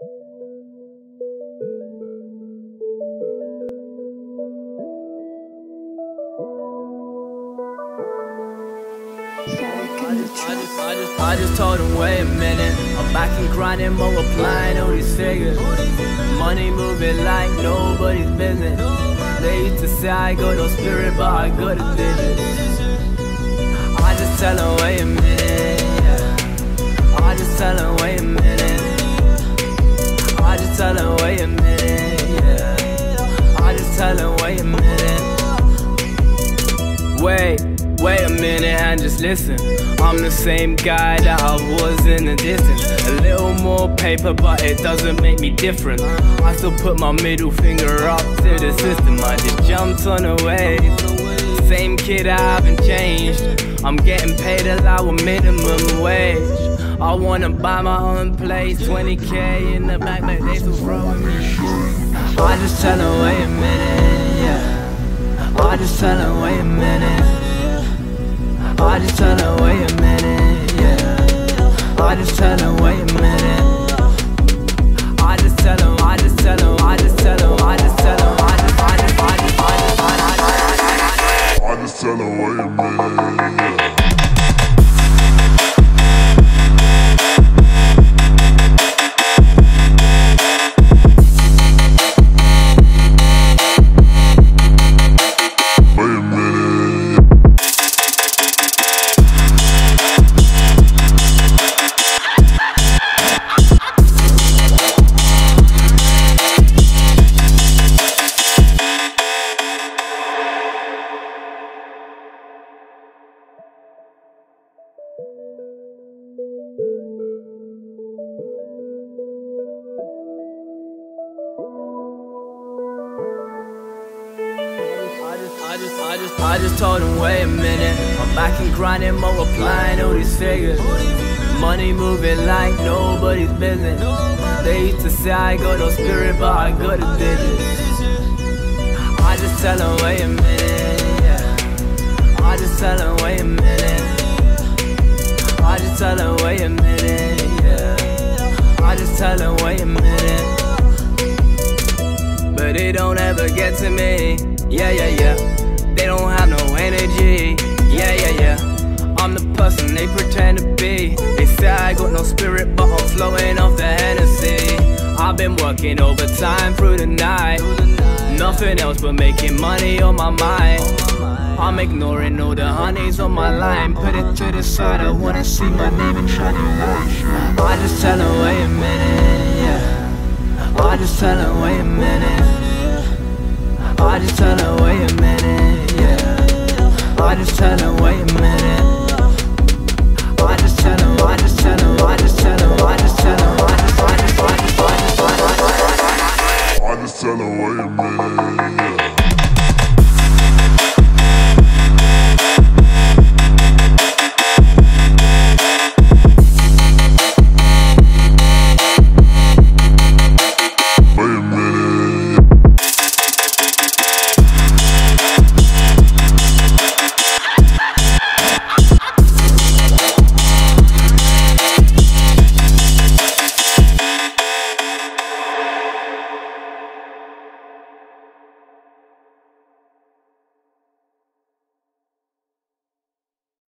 I just, told him, wait a minute. I'm back and grinding, multiplying all these figures. Money moving like nobody's business. They used to say I got no spirit, but I got a digits. I just tell him, wait a minute. I just tell him, wait a minute. Tell him, wait a minute. Yeah. I just tell him, wait a minute. Wait. Wait a minute and just listen. I'm the same guy that I was in the distance. A little more paper, but it doesn't make me different. I still put my middle finger up to the system. I just jumped on a wave. Same kid, I haven't changed. I'm getting paid a lower minimum wage. I wanna buy my own place, 20k in the back, but they still throwing me. I just tell her, wait a minute, yeah. I just tell her, wait a minute. I just tell her, wait a minute, yeah. I just tell her, just, I just, I just told him, wait a minute. I'm back and grinding, multiplying all these figures. Money moving like nobody's business. They used to say I got no spirit, but I got a digits. I just tell him, wait a minute. Yeah. I just tell him, wait a minute. I just tell him, wait a minute. Yeah. I just tell him, wait a minute. But it don't ever get to me. Yeah, yeah, yeah. They don't have no energy. Yeah, yeah, yeah. I'm the person they pretend to be. They say I got no spirit, but I'm flowing off the Hennessy. I've been working overtime through the night. Nothing else but making money on my mind. I'm ignoring all the honeys on my line. Put it to the side, I wanna see my name in shining lights. I just tell her, wait a minute, yeah. I just tell her, wait a minute. I just tell her, I just tell him, wait a minute. I just tell I just I just I just I just, I just, I just, I just, I just,